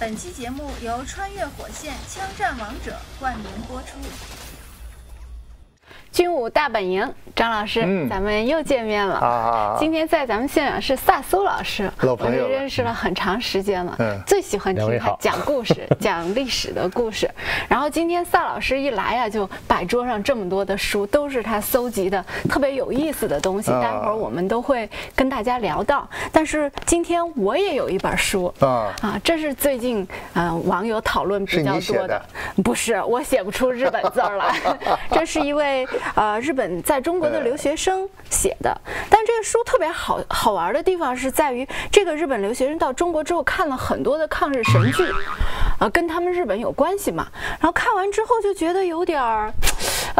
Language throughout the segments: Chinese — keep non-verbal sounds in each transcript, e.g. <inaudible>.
本期节目由《穿越火线》枪战王者冠名播出。军武大本营，张老师，嗯咱们又见面了。啊，今天在咱们现场是萨苏老师，老朋友我们认识了很长时间了，嗯 <laughs> 最喜欢听他讲故事、讲历史的故事。然后今天萨老师一来呀、就摆桌上这么多的书，都是他搜集的特别有意思的东西。啊待会儿我们都会跟大家聊到。但是今天我也有一本书啊啊，这是最近呃网友讨论比较多的不是，我写不出日本字儿来。<laughs> 这是一位呃日本在中国的留学生写的，但这个书特别好好玩的地方是在于，这个日本留学生到中国之后看了很多的抗日神剧，啊、跟他们日本有关系嘛。然后看完之后就觉得有点儿。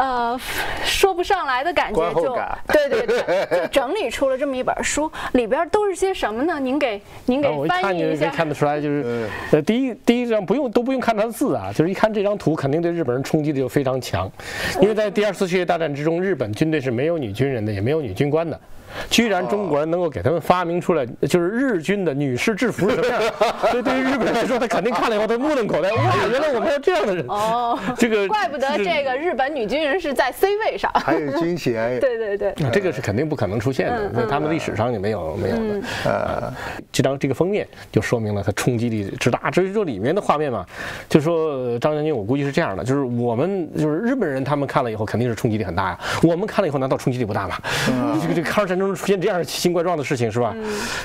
呃，说不上来的感觉就，<laughs> 对对对，就整理出了这么一本书，里边都是些什么呢？您给您给啊，我一翻译一下。看得出来，就是嗯，呃，第一第一张不用都不用看它的字啊，就是一看这张图，肯定对日本人冲击力就非常强，因为在第二次世界大战之中，日本军队是没有女军人的，也没有女军官的。居然中国人能够给他们发明出来，就是日军的女士制服是什么样？<laughs> 这对于日本人来说，他肯定看了以后，他目瞪口呆。哇，原来我们还有这样的人！哦，这个怪不得这个日本女军人是在 C 位上。还有军衔，<laughs> 对对对，啊这个是肯定不可能出现的，嗯在他们历史上也没有没有的。呃，这张这个封面就说明了它冲击力之大。至于说里面的画面嘛，就说呃张将军，我估计是这样的，就是我们就是日本人，他们看了以后肯定是冲击力很大呀。我们看了以后，难道冲击力不大吗？这个这个抗日战争中出现这样奇形怪状的事情是吧？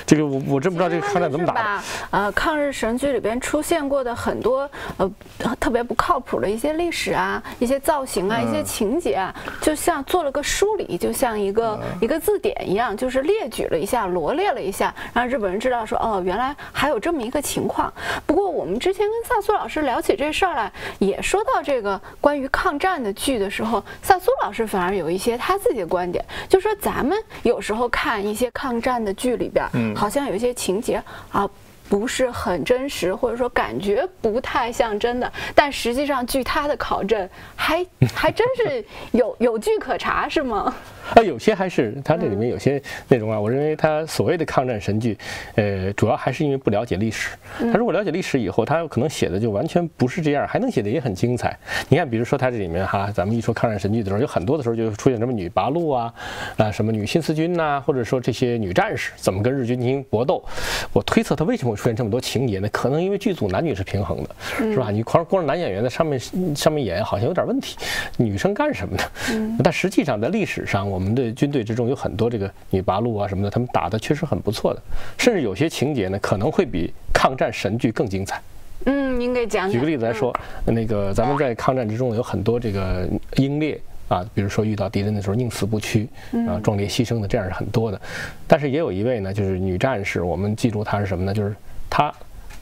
这个我我真不知道这个抗战怎么打的。把呃抗日神剧里边出现过的很多呃特别不靠谱的一些历史啊、一些造型啊、一些情节啊，就像做了个梳理，就像一个一个字典一样，就是列举了一下、罗列了一下，让日本人知道说哦，原来还有这么一个情况。不过我们之前跟萨苏老师聊起这事儿来，也说到这个关于抗战的剧的时候，萨苏老师反而有一些他自己的观点，就说咱们有时候看一些抗战的剧里边，嗯好像有一些情节啊。不是很真实，或者说感觉不太像真的，但实际上据他的考证，还 <laughs> 还真是有有据可查，是吗？啊，有些还是他这里面有些内容啊，我认为他所谓的抗战神剧，呃，主要还是因为不了解历史。他如果了解历史以后，他可能写的就完全不是这样，还能写的也很精彩。你看，比如说他这里面哈，咱们一说抗战神剧的时候，有很多的时候就出现什么女八路啊，啊什么女新四军呐、或者说这些女战士怎么跟日军进行搏斗。我推测他为什么会出现这么多情节呢？可能因为剧组男女是平衡的，是吧？你光光是男演员在上面上面演好像有点问题，女生干什么呢？但实际上在历史上，我们的军队之中有很多这个女八路啊什么的，他们打的确实很不错的，甚至有些情节呢可能会比抗战神剧更精彩。嗯，您给讲讲。举个例子来说，那个咱们在抗战之中有很多这个英烈啊，比如说遇到敌人的时候宁死不屈啊，壮烈牺牲的，这样是很多的。但是也有一位呢，就是女战士，我们记住她是什么呢？就是她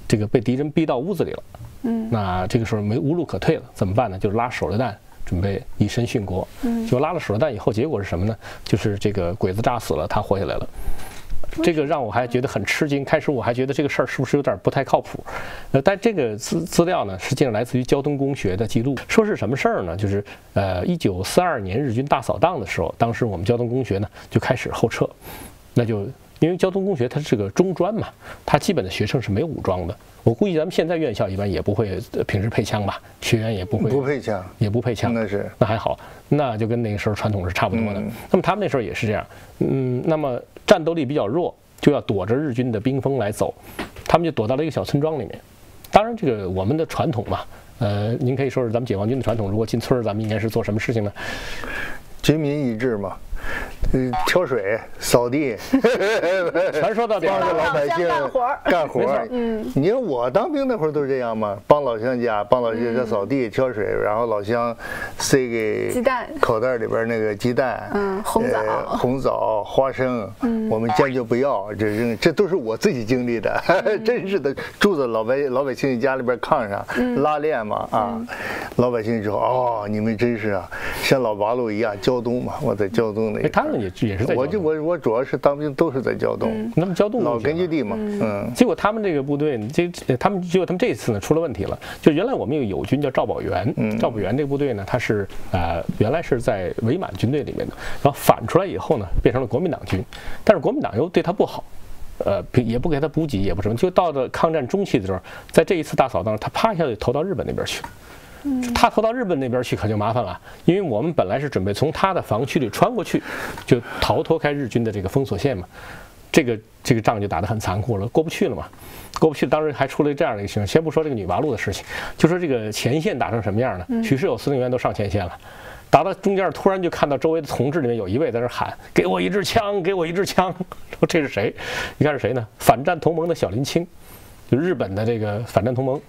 这个被敌人逼到屋子里了，嗯，那这个时候没无路可退了，怎么办呢？就是拉手榴弹。准备以身殉国，嗯就拉了手榴弹以后，结果是什么呢？就是这个鬼子炸死了，他活下来了。这个让我还觉得很吃惊。开始我还觉得这个事儿是不是有点不太靠谱，呃，但这个资资料呢，实际上来自于交通工学的记录。说是什么事儿呢？就是呃，一九四二年日军大扫荡的时候，当时我们交通工学呢就开始后撤，那就因为交通工学它是个中专嘛，它基本的学生是没有武装的。我估计咱们现在院校一般也不会呃平时配枪吧，学员也不会不配枪，也不配枪，那是那还好，那就跟那个时候传统是差不多的。嗯那么他们那时候也是这样，嗯，那么战斗力比较弱，就要躲着日军的兵锋来走，他们就躲到了一个小村庄里面。当然，这个我们的传统嘛，呃，您可以说是咱们解放军的传统。如果进村儿，咱们应该是做什么事情呢？军民一致嘛，嗯，<laughs> 挑水、扫地，<laughs> 全说到点帮着儿了。老百姓。干活儿。干活儿。嗯，你说我当兵那会儿都是这样嘛，帮老乡家，帮老乡家扫地、挑水，然后老乡塞给鸡蛋。口袋里边那个鸡蛋，嗯红枣。呃红枣、花生，我们坚决不要，这扔，这都是我自己经历的，<laughs> 真是的，住在老百老百姓家里边炕上拉练嘛啊，老百姓说哦，你们真是啊，像老八路一样胶东嘛，我在胶东那他们也也是在我就我我主要是当兵都是在胶东，那么胶东老根据地嘛，嗯。结果他们这个部队，这这他们结果他们这次呢出了问题了。就原来我们有个友军叫赵宝元，嗯赵宝元这个部队呢，他是呃原来是在伪满军队里面的，然后反出来以后呢，变成了国民党军，但是国民党又对他不好。呃，也不给他补给，也不什么，就到了抗战中期的时候，在这一次大扫荡，他啪一下就投到日本那边去了。他投到日本那边去可就麻烦了，因为我们本来是准备从他的防区里穿过去，就逃脱开日军的这个封锁线嘛。这个这个仗就打得很残酷了，过不去了嘛，过不去。当时还出了这样的一个情况，先不说这个女八路的事情，就说这个前线打成什么样呢？许世友司令员都上前线了，打到中间突然就看到周围的同志里面有一位在那喊：“给我一支枪，给我一支枪。<laughs> ”说这是谁？你看是谁呢？反战同盟的小林清。就日本的这个反战同盟，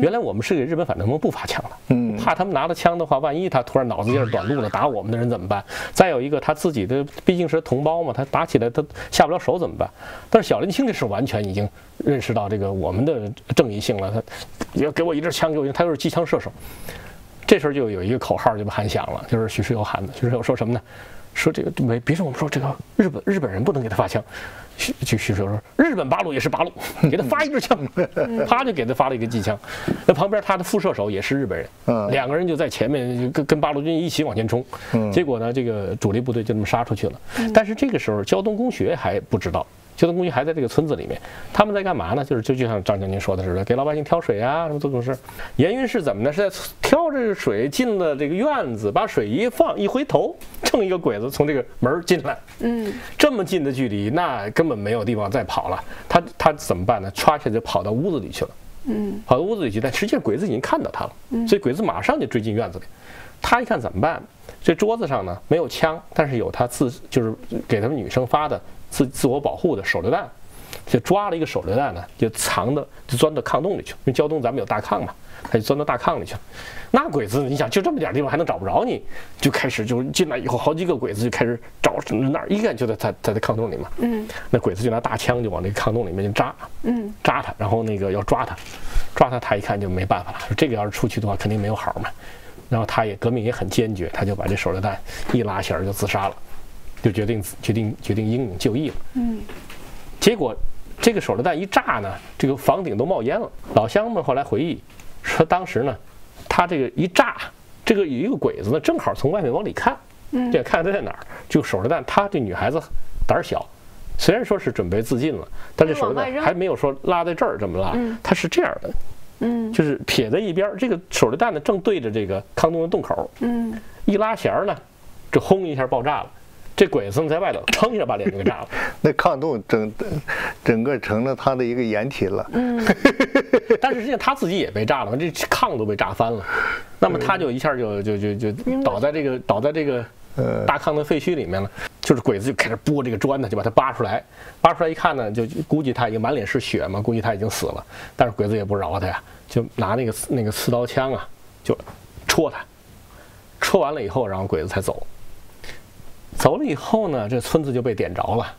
原来我们是给日本反战同盟不发枪的，嗯，怕他们拿了枪的话，万一他突然脑子劲短路了，打我们的人怎么办？再有一个他自己的毕竟是同胞嘛，他打起来他下不了手怎么办？但是小林清这是完全已经认识到这个我们的正义性了，他要给我一支枪，给我，他又是机枪射手，这时候就有一个口号就被喊响了，就是许世友喊的，许世友说什么呢？说这个没别说，我们说这个日本日本人不能给他发枪。徐徐徐说说，日本八路也是八路，给他发一支枪，<laughs> 啪就给他发了一个机枪。那旁边他的副射手也是日本人，两个人就在前面跟跟八路军一起往前冲。结果呢，这个主力部队就这么杀出去了。但是这个时候，胶东公学还不知道。交通工具还在这个村子里面，他们在干嘛呢？就是就就像张将军说的似的，给老百姓挑水啊，什么做这种事。严云是怎么呢？是在挑着水进了这个院子，把水一放，一回头，<laughs> 正一个鬼子从这个门进来。嗯，这么近的距离，那根本没有地方再跑了。他他怎么办呢？歘下就跑到屋子里去了。嗯，跑到屋子里去，但实际上鬼子已经看到他了，所以鬼子马上就追进院子里。他一看怎么办？这桌子上呢没有枪，但是有他自就是给他们女生发的。自自我保护的手榴弹，就抓了一个手榴弹呢，就藏的就钻到炕洞里去。因为胶东咱们有大炕嘛，他就钻到大炕里去了。那鬼子，你想就这么点地方还能找不着你？就开始就进来以后，好几个鬼子就开始找哪儿一看就在他他的炕洞里嘛。嗯。那鬼子就拿大枪就往那个炕洞里面就扎，嗯，扎他，然后那个要抓他，抓他，他一看就没办法了，说这个要是出去的话肯定没有好嘛。然后他也革命也很坚决，他就把这手榴弹一拉弦就自杀了。就决定决定决定英勇就义了。嗯，结果这个手榴弹一炸呢，这个房顶都冒烟了。老乡们后来回忆说，当时呢，他这个一炸，这个有一个鬼子呢，正好从外面往里看，嗯，这看他在哪儿，就手榴弹。他这女孩子胆小，虽然说是准备自尽了，但这手榴弹还没有说拉在这儿这么拉，他是这样的，嗯，就是撇在一边。这个手榴弹呢，正对着这个炕洞的洞口，嗯，一拉弦儿呢，这轰一下爆炸了。这鬼子在外头，噌一下把脸就给炸了。<laughs> 那炕洞整整个成了他的一个掩体了。嗯。<laughs> 但是实际上他自己也被炸了，这炕都被炸翻了。那么他就一下就就就就倒在这个倒在这个大炕的废墟里面了。就是鬼子就开始拨这个砖呢，就把他扒出来。扒出来一看呢，就估计他已经满脸是血嘛，估计他已经死了。但是鬼子也不饶他呀，就拿那个那个刺刀枪啊，就戳他。戳完了以后，然后鬼子才走。走了以后呢，这村子就被点着了。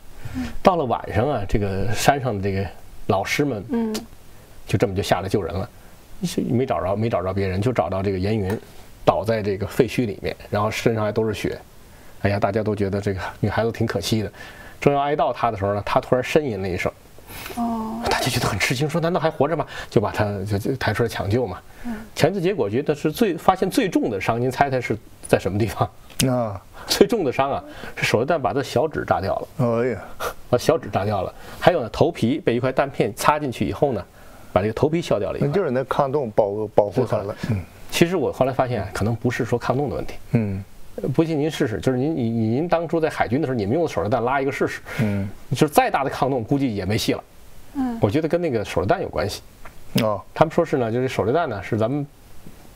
到了晚上啊，这个山上的这个老师们，就这么就下来救人了。没找着，没找着别人，就找到这个严云，倒在这个废墟里面，然后身上还都是血。哎呀，大家都觉得这个女孩子挺可惜的。正要哀悼她的时候呢，她突然呻吟了一声。哦，大家觉得很吃惊，说难道还活着吗？就把她就就抬出来抢救嘛。抢救结果觉得是最发现最重的伤，您猜猜是在什么地方？啊。<laughs> 最重的伤啊，是手榴弹把他小指炸掉了。哎呀，<laughs> 把小指炸掉了。还有呢，头皮被一块弹片插进去以后呢，把这个头皮削掉了。那就是那抗冻保保护他了。嗯，<laughs> 其实我后来发现，可能不是说抗冻的问题。嗯，不信您试试，就是您您您当初在海军的时候，你们用手榴弹拉一个试试。嗯，就是再大的抗冻，估计也没戏了。嗯，我觉得跟那个手榴弹有关系。哦，他们说是呢，就是手榴弹呢是咱们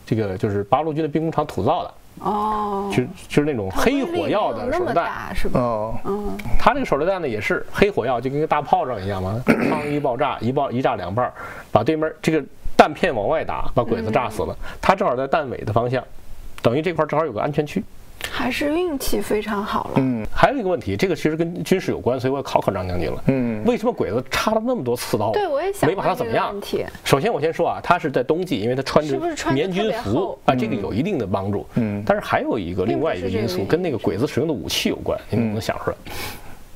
这个就是八路军的兵工厂土造的。哦，就就是那种黑火药的手榴弹，是吧？哦，嗯，他这个手榴弹呢也是黑火药，就跟个大炮仗一样嘛，<clears throat> 砰一爆炸，一爆一炸两半，把对面这个弹片往外打，把鬼子炸死了。他正好在弹尾的方向，等于这块正好有个安全区。还是运气非常好了。嗯，还有一个问题，这个其实跟军事有关，所以我要考考张将军了。嗯，为什么鬼子插了那么多刺刀？对，我也想没把他怎么样。首先我先说啊，他是在冬季，因为他穿着棉军服啊，这个有一定的帮助。嗯，但是还有一个另外一个因素，跟那个鬼子使用的武器有关，你能不能想出来？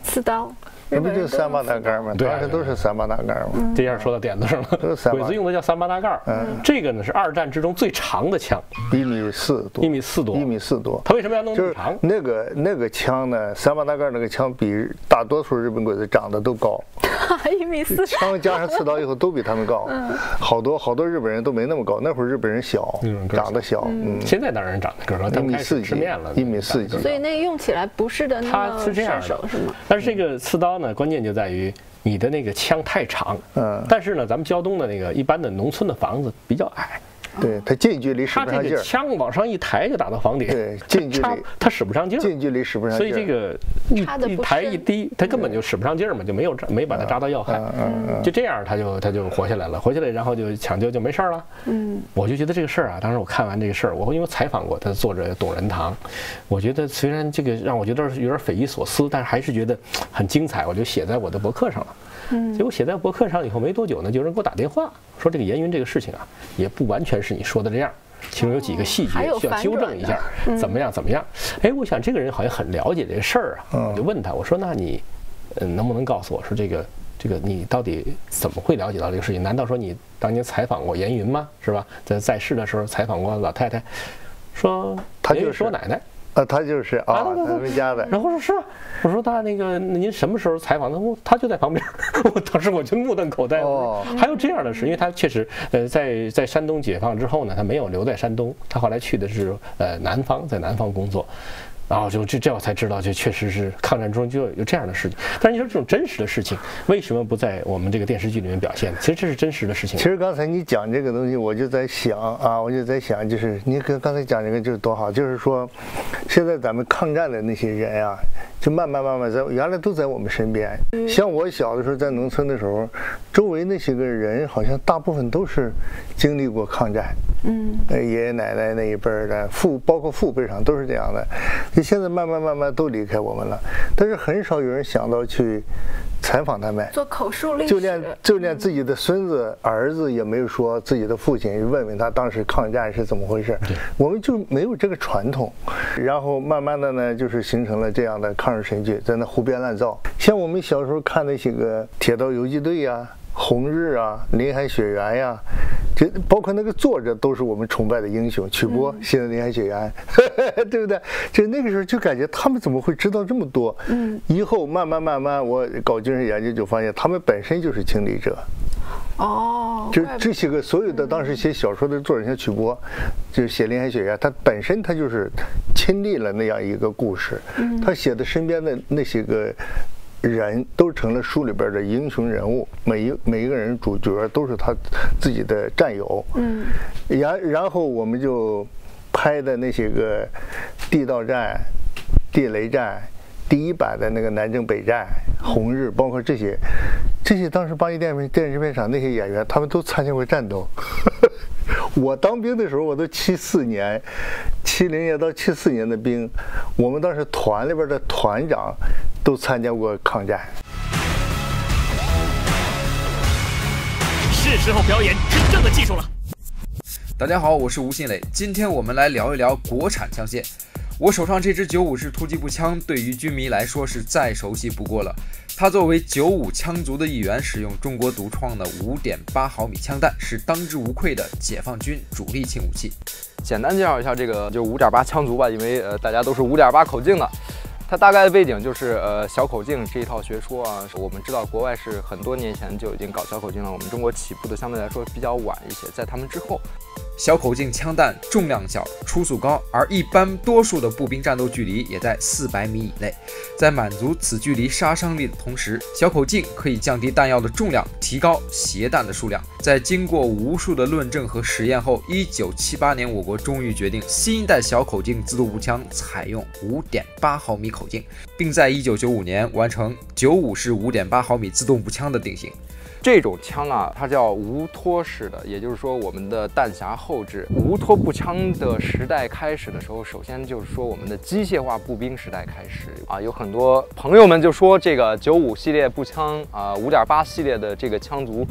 刺刀。那不就是三八大盖吗？对啊当时都是三八大盖嘛。这下说到点子上了。都是三鬼子用的叫三八大盖嗯，这个呢是二战之中最长的枪，一米四多，一米四多一。米四多。他为什么要弄那就是么长？那个那个枪呢，三八大盖那个枪比大多数日本鬼子长得都高，<laughs> 一米四，枪加上刺刀以后都比他们高，好多好多日本人都没那么高，那会儿日本人小长得小，嗯，现在当然长得个儿高，一米四几一米四几，所以那用起来不是的那它么是这样的顺手是吗？但是这个刺刀呢，关键就在于你的那个枪太长，嗯，但是呢，咱们胶东的那个一般的农村的房子比较矮，对他近距离使它这个不上劲儿，枪往上一抬就打到房顶，对近距离它它使不上劲儿。近距离使不上劲儿，以这个一一抬一低，他根本就使不上劲儿嘛，就没有没把他扎到要害，就这样他就他就活下来了，活下来然后就抢救就没事儿了。嗯，我就觉得这个事儿啊，当时我看完这个事儿，我因为采访过他的作者董仁堂，我觉得虽然这个让我觉得有点匪夷所思，但是还是觉得很精彩，我就写在我的博客上了。嗯，结果写在博客上以后没多久呢，就有人给我打电话说这个严云这个事情啊，也不完全是你说的这样。其中有几个细节需要纠正一下，怎么样怎么样？哎，我想这个人好像很了解这个事儿啊，我就问他，我说那你，嗯，能不能告诉我说这个这个你到底怎么会了解到这个事情？难道说你当年采访过严云吗？是吧？在在世的时候采访过老太太，说严云他就是是我奶奶。啊，他就是啊，对对对他们家的，然后说是吧？我说他那个那您什么时候采访的？我他就在旁边，<laughs> 我当时我就目瞪口呆。哦还有这样的事，因为他确实呃在在山东解放之后呢，他没有留在山东，他后来去的是呃南方，在南方工作。然后就这这我才知道，就确实是抗战中就有有这样的事情。但是你说这种真实的事情，为什么不在我们这个电视剧里面表现？其实这是真实的事情。其实刚才你讲这个东西，我就在想啊，我就在想，就是你跟刚才讲这个就是多好，就是说，现在咱们抗战的那些人啊，就慢慢慢慢在原来都在我们身边。像我小的时候在农村的时候，周围那些个人好像大部分都是经历过抗战，嗯，呃爷爷奶奶那一辈的父，包括父辈上都是这样的。就现在慢慢慢慢都离开我们了，但是很少有人想到去采访他们。做口述历史，就连就连自己的孙子、儿子也没有说自己的父亲问问他当时抗战是怎么回事，我们就没有这个传统。然后慢慢的呢，就是形成了这样的抗日神剧，在那胡编乱造。像我们小时候看那些个铁道游击队呀、红日啊、林海雪原呀，这包括那个作者都是我们崇拜的英雄，曲波写的《林海雪原》，<laughs> 对不对？就那个时候就感觉他们怎么会知道这么多？嗯，以后慢慢慢慢，我搞军事研究就发现，他们本身就是亲历者。哦，就这些个所有的当时写小说的作者，像曲波，就是写《林海雪原》，他本身他就是亲历了那样一个故事，他写的身边的那些个人都成了书里边的英雄人物，每一每一个人主角都是他自己的战友，嗯，然然后我们就拍的那些个地道战、地雷战。第一版的那个南征北战、红日，包括这些，这些当时八一电影电视片厂那些演员，他们都参加过战斗。<laughs> <laughs> 我当兵的时候，我都七四年，七零年到七四年的兵，我们当时团里边的团长都参加过抗战。是时候表演真正的技术了。大家好，我是吴新磊，今天我们来聊一聊国产枪械。我手上这支九五式突击步枪，对于军迷来说是再熟悉不过了。它作为九五枪族的一员，使用中国独创的五点八毫米枪弹，是当之无愧的解放军主力轻武器。简单介绍一下这个就五点八枪族吧，因为呃大家都是五点八口径的。它大概的背景就是呃小口径这一套学说啊，我们知道国外是很多年前就已经搞小口径了，我们中国起步的相对来说比较晚一些，在他们之后。小口径枪弹重量小、初速高，而一般多数的步兵战斗距离也在四百米以内。在满足此距离杀伤力的同时，小口径可以降低弹药的重量，提高携弹的数量。在经过无数的论证和实验后，一九七八年我国终于决定新一代小口径自动步枪采用五点八毫米口径，并在一九九五年完成九五式五点八毫米自动步枪的定型。这种枪啊，它叫无托式的，也就是说我们的弹匣后置。无托步枪的时代开始的时候，首先就是说我们的机械化步兵时代开始啊，有很多朋友们就说这个九五系列步枪啊，五点八系列的这个枪族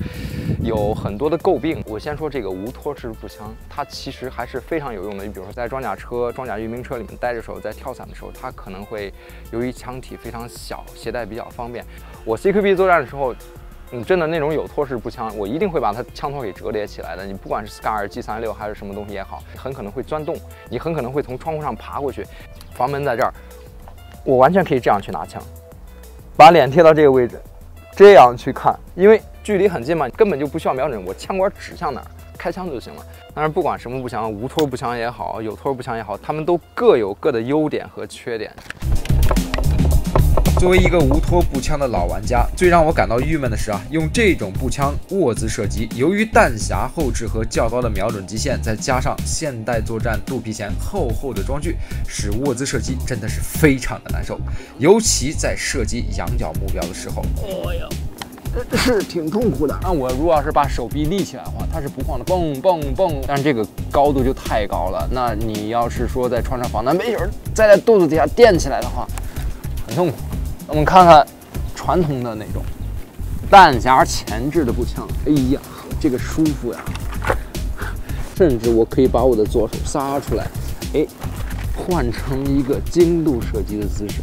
有很多的诟病。我先说这个无托式步枪，它其实还是非常有用的。你比如说在装甲车、装甲运兵车里面待着时候，在跳伞的时候，它可能会由于枪体非常小，携带比较方便。我 CQB 作战的时候。嗯，真的那种有托式步枪，我一定会把它枪托给折叠起来的。你不管是 SCAR G 三六还是什么东西也好，很可能会钻洞，你很可能会从窗户上爬过去。房门在这儿，我完全可以这样去拿枪，把脸贴到这个位置，这样去看，因为距离很近嘛，根本就不需要瞄准，我枪管指向哪儿，开枪就行了。当然，不管什么步枪，无托步枪也好，有托步枪也好，它们都各有各的优点和缺点。作为一个无托步枪的老玩家，最让我感到郁闷的是啊，用这种步枪握姿射击，由于弹匣后置和较高的瞄准极限，再加上现代作战肚皮前厚厚的装具，使握姿射击真的是非常的难受，尤其在射击仰角目标的时候。哦哟，是挺痛苦的。那我如果要是把手臂立起来的话，它是不晃的，蹦蹦蹦。但是这个高度就太高了，那你要是说在穿上防弹，没准再在肚子底下垫起来的话，很痛苦。我们看看传统的那种弹匣前置的步枪，哎呀，这个舒服呀！甚至我可以把我的左手撒出来，哎，换成一个精度射击的姿势。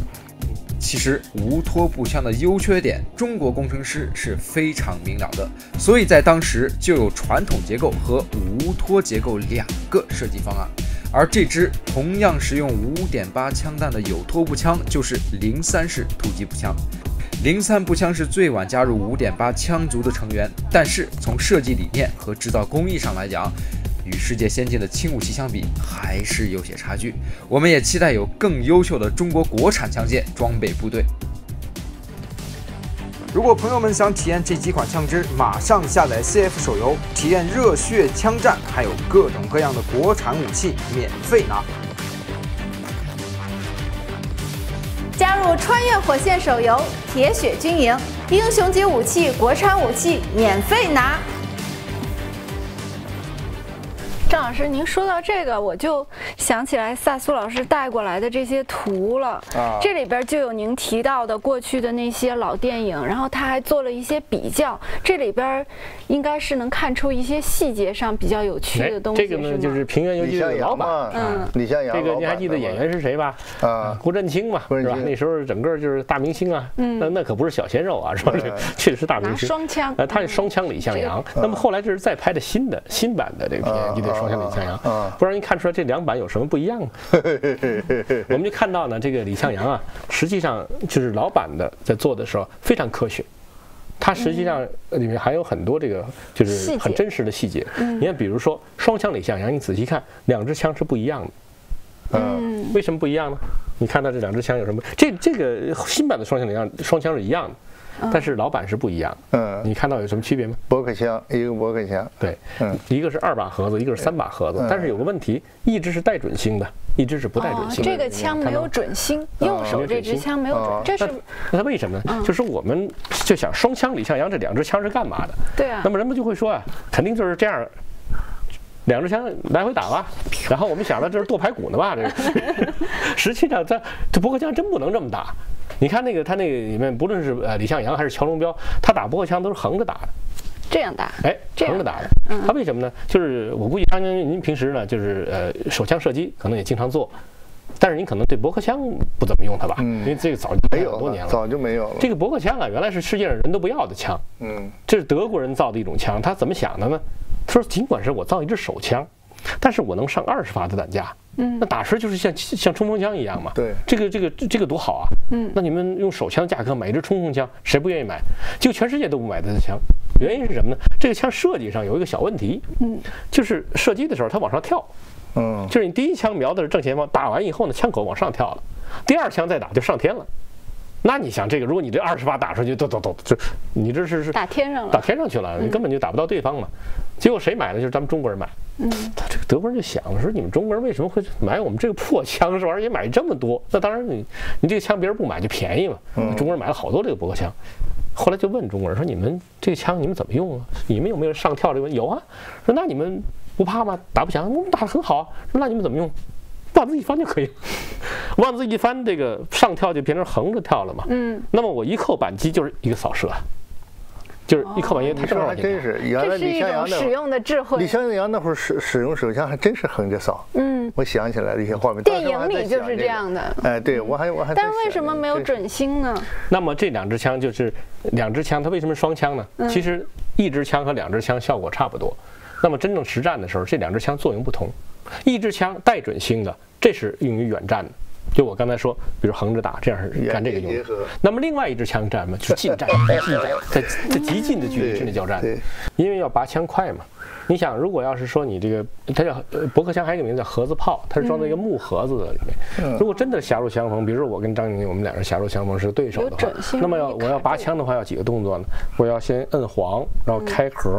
其实无托步枪的优缺点，中国工程师是非常明了的，所以在当时就有传统结构和无托结构两个设计方案。而这支同样使用五点八枪弹的有托步枪，就是零三式突击步枪。零三步枪是最晚加入五点八枪族的成员，但是从设计理念和制造工艺上来讲，与世界先进的轻武器相比，还是有些差距。我们也期待有更优秀的中国国产枪械装备部队。如果朋友们想体验这几款枪支，马上下载 CF 手游，体验热血枪战，还有各种各样的国产武器，免费拿。加入穿越火线手游，铁血军营，英雄级武器、国产武器免费拿。张老师，您说到这个，我就想起来萨苏老师带过来的这些图了。啊，这里边就有您提到的过去的那些老电影，然后他还做了一些比较。这里边应该是能看出一些细节上比较有趣的东西。这个呢，就是平原游击队的老板，嗯，李向阳。这个您还记得演员是谁吧？啊，郭振清嘛，是吧？那时候整个就是大明星啊。嗯，那那可不是小鲜肉啊，是吧？<laughs> 确实是大明星。双枪。呃，他是双枪李向阳。那么后来这是再拍的新的新版的这个平原游击队。双枪李向阳，不让人看出来这两版有什么不一样？<laughs> 我们就看到呢，这个李向阳啊，实际上就是老版的在做的时候非常科学，它实际上里面还有很多这个就是很真实的细节。你看，比如说双枪李向阳，你仔细看，两支枪是不一样的。嗯，为什么不一样呢？你看到这两支枪有什么？这这个新版的双枪李向双枪是一样的。但是老板是不一样，嗯，你看到有什么区别吗？驳壳枪，一个驳壳枪，对，嗯，一个是二把盒子，一个是三把盒子，但是有个问题，一只是带准星的，一只是不带准星。这个枪没有准星，右手这支枪没有准，这是那它为什么呢？就是我们就想双枪李向阳这两支枪是干嘛的？对啊，那么人们就会说啊，肯定就是这样，两支枪来回打吧，<laughs> 然后我们想到这是剁排骨呢吧？这个，<laughs> 实际上这这驳壳枪真不能这么打。你看那个，他那个里面，不论是呃李向阳还是乔龙标，他打驳壳枪都是横着打的，这样打，哎，横着打的。他为什么呢？就是我估计张将军您平时呢，就是呃手枪射击可能也经常做，但是您可能对驳壳枪不怎么用它吧？因为这个早就没有多年了，早就没有了。这个驳壳枪啊，原来是世界上人都不要的枪，嗯，这是德国人造的一种枪。他怎么想的呢？他说，尽管是我造一支手枪，但是我能上二十发的弹夹。嗯，那打出来就是像像冲锋枪一样嘛。对，这个这个这个多好啊。嗯，那你们用手枪价格买一支冲锋枪，谁不愿意买？就全世界都不买这支枪，原因是什么呢？这个枪设计上有一个小问题，嗯，就是射击的时候它往上跳，嗯，就是你第一枪瞄的是正前方，打完以后呢，枪口往上跳了，第二枪再打就上天了。那你想这个，如果你这二十发打出去，咚咚咚，就你这是是打天上了，打天上去了，你根本就打不到对方嘛。结果谁买的？就是咱们中国人买。嗯，他这个德国人就想了说，你们中国人为什么会买我们这个破枪是吧？而且买这么多，那当然你你这个枪别人不买就便宜嘛。中国人买了好多这个驳壳枪。后来就问中国人说：“你们这个枪你们怎么用啊？你们有没有上跳这个？有啊。说那你们不怕吗？打不响？我们打得很好啊。说那你们怎么用？往自己翻就可以了。往自己翻，这个上跳就变成横着跳了嘛。嗯，那么我一扣扳机就是一个扫射，就是一扣扳机，它你说还正好就真是，原来这是一李向阳那会儿，种使用的智慧李。向阳那会儿使使用手枪还真是横着扫。嗯，我想起来了一些画面，电影里就是这样的。哎，对我还我还。但为什么没有准星呢？那么这两支枪就是两支枪，它为什么双枪呢？嗯其实一支枪和两支枪效果差不多。那么真正实战的时候，这两支枪作用不同。一支枪带准星的，这是用于远战的，就我刚才说，比如横着打，这样是干这个用。那么另外一支枪战嘛，就是近战、<laughs> 近战，在在极近的距离之内交战，因为要拔枪快嘛。你想，如果要是说你这个，它叫呃驳壳枪，还有一个名字叫盒子炮，它是装在一个木盒子的里面。如果真的狭路相逢，比如说我跟张宁，我们俩人狭路相逢是对手的话那么要我要拔枪的话，要几个动作呢？我要先摁黄，然后开盒，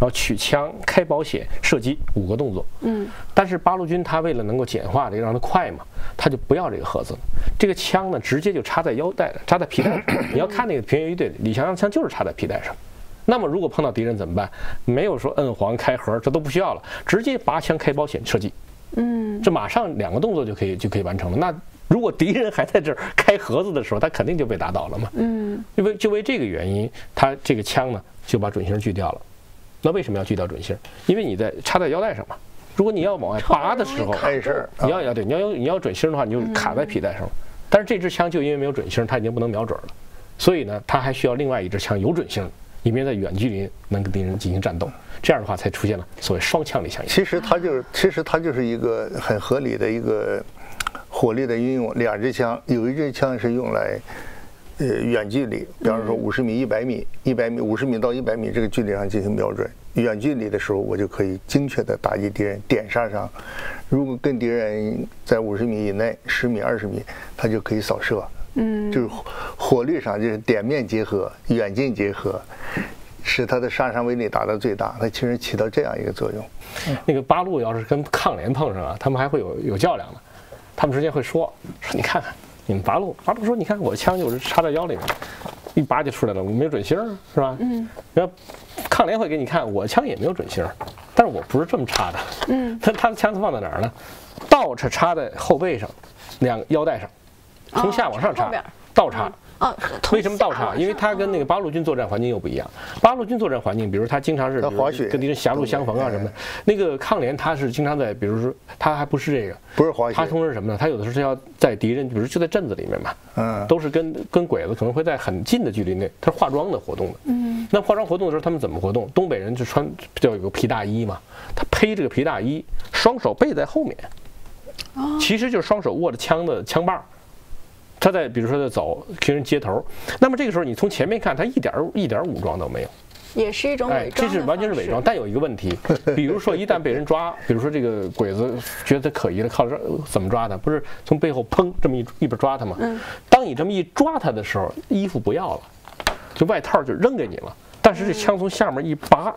然后取枪、开保险、射击五个动作。嗯，但是八路军他为了能够简化这个让它快嘛，他就不要这个盒子了。这个枪呢，直接就插在腰带，插在皮带上。你要看那个平原一队，李强的枪就是插在皮带上。那么如果碰到敌人怎么办？没有说摁黄开盒，这都不需要了，直接拔枪开保险射击。嗯，这马上两个动作就可以就可以完成了。那如果敌人还在这儿开盒子的时候，他肯定就被打倒了嘛。嗯，因为就为这个原因，他这个枪呢就把准星锯掉了。那为什么要锯掉准星？因为你在插在腰带上嘛。如果你要往外拔的时候，碍事。你要要对你要有你要准星的话，你就卡在皮带上了。但是这支枪就因为没有准星，它已经不能瞄准了，所以呢，它还需要另外一支枪有准星，以便在远距离能跟敌人进行战斗。这样的话，才出现了所谓双枪李相其实它就是，其实它就是一个很合理的一个火力的运用。两支枪，有一支枪是用来呃远距离，比方说五十米、一百米、一百米、五十米到一百米这个距离上进行瞄准。远距离的时候，我就可以精确的打击敌人，点杀伤。如果跟敌人在五十米以内、十米、二十米，它就可以扫射。嗯，就是火火力上就是点面结合、远近结合，使它的杀伤威力达到最大。它其实起到这样一个作用。那个八路要是跟抗联碰上啊，他们还会有有较量的，他们之间会说说你看看你们八路，八路说你看我的枪就是插在腰里面，一拔就出来了，我没有准星儿是吧？嗯。然后抗联会给你看我枪也没有准星儿，但是我不是这么插的，嗯，<laughs> 他他的枪是放在哪儿呢？倒着插在后背上，两腰带上，从下往上插倒插。啊，为什么倒插？因为它跟那个八路军作战环境又不一样。八路军作战环境，比如它经常是跟敌人狭路相逢啊什么的。那个抗联它是经常在，比如说它还不是这个，不是滑雪它通常是什么呢？它有的时候是要在敌人，比如就在镇子里面嘛，嗯，都是跟跟鬼子可能会在很近的距离内，它是化妆的活动的。嗯，那化妆活动的时候，他们怎么活动？东北人就穿叫有个皮大衣嘛，他披这个皮大衣，双手背在后面，其实就是双手握着枪的枪把儿。他在比如说在走跟人接头，那么这个时候你从前面看，他一点儿一点儿武装都没有。也是一种哎伪，装的这是完全是伪装，但有一个问题，<laughs> 比如说一旦被人抓，比如说这个鬼子觉得他可疑了，靠这怎么抓他？不是从背后砰这么一一边抓他吗？嗯当你这么一抓他的时候，衣服不要了，就外套就扔给你了，但是这枪从下面一拔。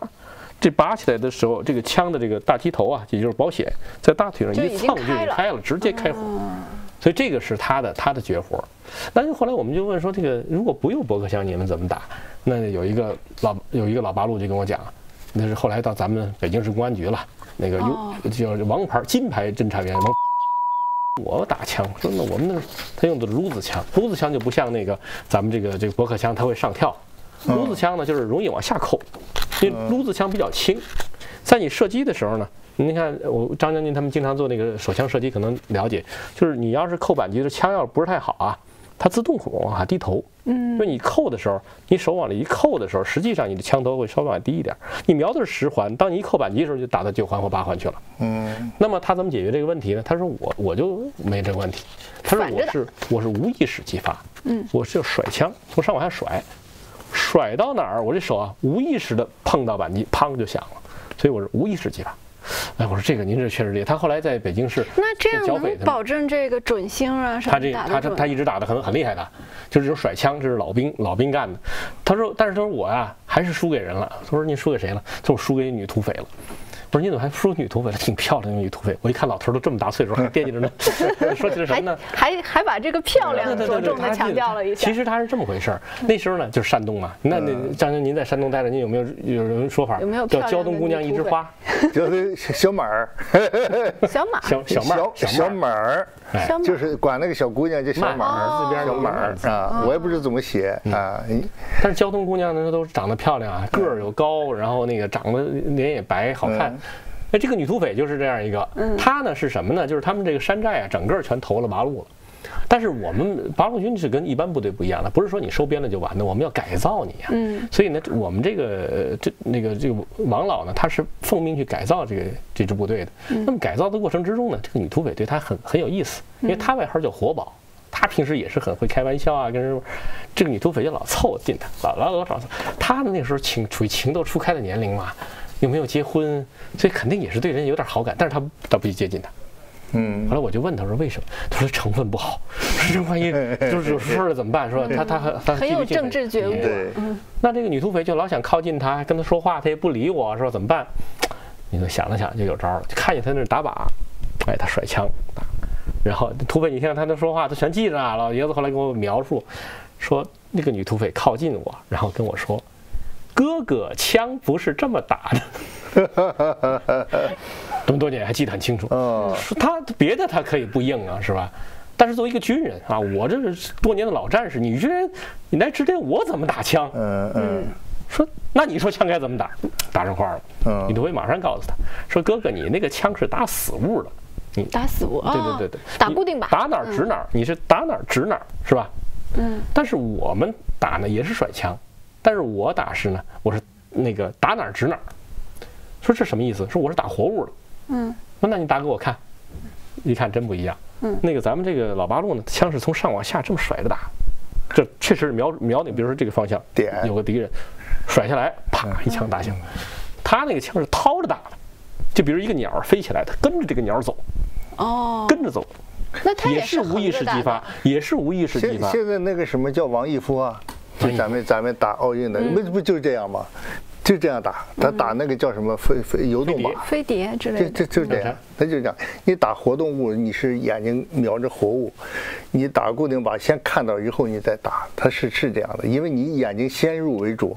这拔起来的时候，这个枪的这个大机头啊，也就是保险，在大腿上一蹭就开了，直接开火。所以这个是他的他的绝活儿。但是后来我们就问说，这个如果不用驳壳枪，你们怎么打？那有一个老有一个老八路就跟我讲，那是后来到咱们北京市公安局了，那个哦有叫王牌金牌侦查员王。我打枪，我说那我们那他用的是撸子枪，撸子枪就不像那个咱们这个这个驳壳枪，它会上跳。撸子枪呢，就是容易往下扣，因为撸子枪比较轻，在你射击的时候呢，你看我张将军他们经常做那个手枪射击，可能了解，就是你要是扣扳机的枪要不是太好啊，它自动往下低头。嗯就你扣的时候，你手往里一扣的时候，实际上你的枪头会稍微往下低一点。你瞄的是十环，当你一扣扳机的时候，就打到九环或八环去了。嗯，那么他怎么解决这个问题呢？他说我我就没这个问题，他说我是我是无意识击发，嗯，我是要甩枪，从上往下甩，甩到哪儿我这手啊无意识的碰到扳机，砰就响了，所以我是无意识击发。哎，我说这个您这确实厉害。他后来在北京市那这样能保证这个准星啊什么他这他他一直打的很很厉害的，就是这种甩枪，这是老兵老兵干的。他说，但是他说我呀、还是输给人了。他说你输给谁了？他说我输给女土匪了。我说你怎么还说女土匪了？挺漂亮的女土匪。我一看老头儿都这么大岁数，还惦记着呢。<laughs> <laughs> 说起来什么呢？还还把这个漂亮着重的强调了一下。其实他是这么回事儿。那时候呢，就是山东嘛。那那张军，您在山东待着，您有没有有人说法？有没有叫 <laughs> 胶东姑娘一枝花？叫那小马儿，小马，小小妹儿，小小马儿，哎小马就是管那个小姑娘叫小马儿，字边有小马儿啊，我也不知道怎么写啊。但是胶东姑娘呢，都长得漂亮啊，个儿又高，然后那个长得脸也白，好看嗯。哎，这个女土匪就是这样一个，她呢是什么呢？就是他们这个山寨啊，整个全投了八路了。但是我们八路军是跟一般部队不一样的，不是说你收编了就完的，我们要改造你呀、嗯所以呢，我们这个呃这那个这个王老呢，他是奉命去改造这个这支部队的。那么改造的过程之中呢，这个女土匪对他很很有意思，因为他外号叫活宝。他平时也是很会开玩笑啊，跟人这个女土匪就老凑近他，老老老找她。她呢那时候情处于情窦初开的年龄嘛，又没有结婚，所以肯定也是对人有点好感，但是他倒不去接近她。嗯后来我就问他说为什么？他说成分不好，说 <laughs> 这万一就是有事儿了怎么办？是吧他他他很有政治觉悟。对，那这个女土匪就老想靠近他，跟他说话，他也不理我，是吧怎么办？你就想了想，就有招了，就看见他那打靶，哎，他甩枪打，然后土匪，你听他那说话，他全记着啊。老爷子后来给我描述，说那个女土匪靠近我，然后跟我说：“哥哥，枪不是这么打的。”这么多年还记得很清楚。嗯，他别的他可以不硬啊，是吧？但是作为一个军人啊，我这是多年的老战士，你居然你来指点我怎么打枪？嗯嗯说那你说枪该怎么打？打上花了。嗯你都会马上告诉他说：“哥哥，你那个枪是打死物的，你打死物啊！对对对对，打固定靶，打哪儿指哪儿，你是打哪儿指哪儿，是吧？嗯，但是我们打呢也是甩枪，但是我打是呢，我是那个打哪儿指哪儿。说这什么意思？说我是打活物的。嗯，说那你打给我看，一看真不一样。嗯那个咱们这个老八路呢，枪是从上往下这么甩着打，这确实是瞄瞄你，比如说这个方向点有个敌人，甩下来，啪一枪打响。他那个枪是掏着打的，就比如一个鸟儿飞起来，他跟着这个鸟儿走，哦，跟着走，那他也是无意识激发，也是无意识激发。现现在那个什么叫王义夫啊？就咱们咱们打奥运的，嗯不不就是这样吗？就这样打，他打那个叫什么飞飞游动靶，飞碟之类这的。就就这样，他就这样。你打活动物，你是眼睛瞄着活物；你打固定靶，先看到以后你再打，他是是这样的，因为你眼睛先入为主，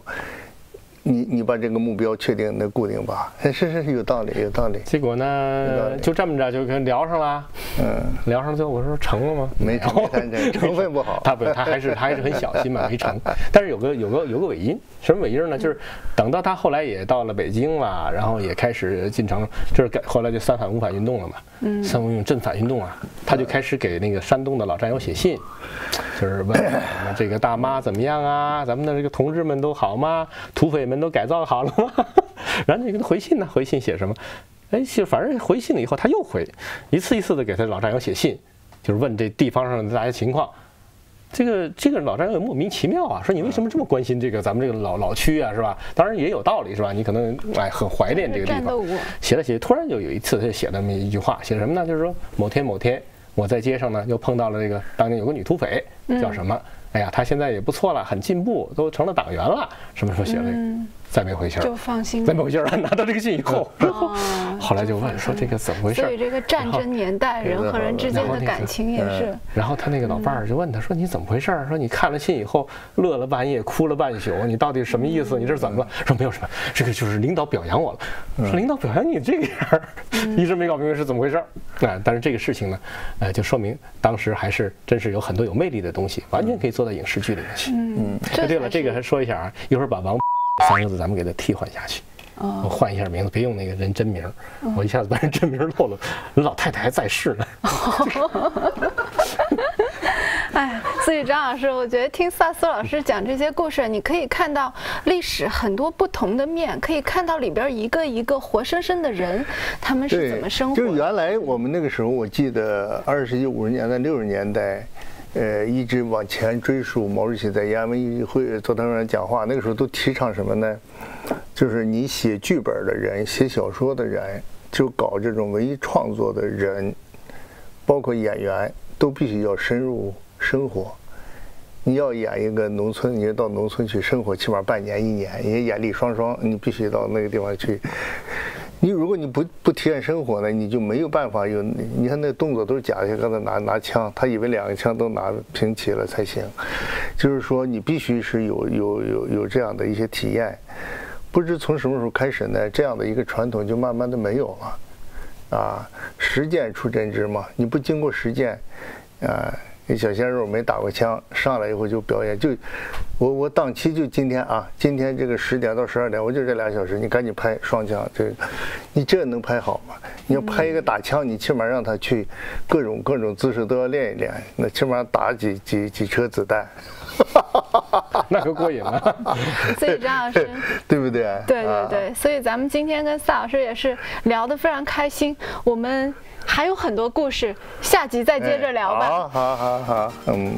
你你把这个目标确定那固定吧，是是是有道理有道理。结果呢，就这么着就跟聊上了，嗯，聊上最后我说成了吗？没成 <laughs> 成，分不好。他不，他还是他还是很小心嘛，<laughs> 没成。但是有个有个有个尾音，什么尾音呢？就是等到他后来也到了北京了，然后也开始进城，就是改后来就三反五反运动了嘛，嗯，三反运动镇反运动啊，他就开始给那个山东的老战友写信，就是问这个大妈怎么样啊？咱们的这个同志们都好吗？土匪们人都改造好了吗？<laughs> 然后你给他回信呢，回信写什么？哎，就反正回信了以后，他又回，一次一次的给他老战友写信，就是问这地方上的大家情况。这个这个老战友也莫名其妙啊，说你为什么这么关心这个咱们这个老老区啊，是吧？当然也有道理，是吧？你可能哎很怀念这个地方。写了写，突然就有一次他就写那么一句话，写什么呢？就是说某天某天我在街上呢又碰到了这个当年有个女土匪，叫什么？哎呀，他现在也不错了，很进步，都成了党员了。什么时候学的？再没回信儿就放心再。没回信儿了。拿到这个信以后，然后来就问说这个怎么回事儿所以？这个战争年代，人和人之间的感情也是。然后他那个老伴儿就问他说：“你怎么回事儿？说你看了信以后乐了半夜，哭了半宿，你到底什么意思？你这是怎么了？”说没有什么，这个就是领导表扬我了。说领导表扬你这个样儿，<laughs> 一直没搞明白是怎么回事儿。啊，但是这个事情呢，呃，就说明当时还是真是有很多有魅力的东西，完全可以做到影视剧里面去。嗯，哎，对了，这个还说一下啊，一会儿把王三个字咱们给它替换下去。哦我换一下名字，别用那个人真名儿，我一下子把人真名儿漏了。老太太还在世呢。<laughs> 哎，所以张老师，我觉得听萨斯老师讲这些故事，你可以看到历史很多不同的面，可以看到里边一个一个活生生的人，他们是怎么生活的。就是原来我们那个时候，我记得二十世纪五十年代、六十年代，呃，一直往前追溯，毛主席在延安文艺会座谈会上讲话，那个时候都提倡什么呢？就是你写剧本的人、写小说的人，就搞这种文艺创作的人，包括演员，都必须要深入生活。你要演一个农村，你要到农村去生活，起码半年一年，你眼力双双，你必须到那个地方去。你如果你不不体验生活呢，你就没有办法有。你看那动作都是假的，刚才拿拿枪，他以为两个枪都拿平齐了才行。就是说，你必须是有有有有这样的一些体验。不知从什么时候开始呢，这样的一个传统就慢慢的没有了。啊，实践出真知嘛，你不经过实践，啊。那小鲜肉没打过枪，上来以后就表演，就我我档期就今天啊，今天这个十点到十二点，我就这俩小时，你赶紧拍双枪，这你这能拍好吗？你要拍一个打枪，你起码让他去各种各种姿势都要练一练，那起码打几几几车子弹，<laughs> 那可过瘾了。<laughs> 所以张老师，<laughs> 对不对？对对对，所以咱们今天跟萨老师也是聊得非常开心，我们。还有很多故事，下集再接着聊吧。好，好，好，好，嗯。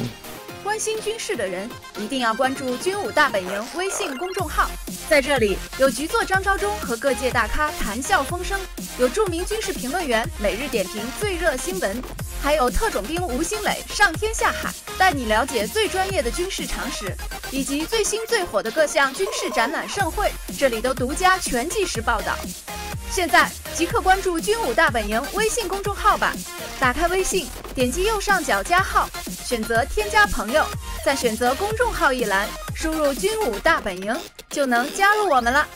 关心军事的人一定要关注“军武大本营”微信公众号，在这里有局座张召忠和各界大咖谈笑风生，有著名军事评论员每日点评最热新闻，还有特种兵吴兴磊上天下海，带你了解最专业的军事常识，以及最新最火的各项军事展览盛会，这里都独家全纪实报道。现在即刻关注“军武大本营”微信公众号吧！打开微信，点击右上角加号，选择添加朋友，再选择公众号一栏，输入“军武大本营”就能加入我们了。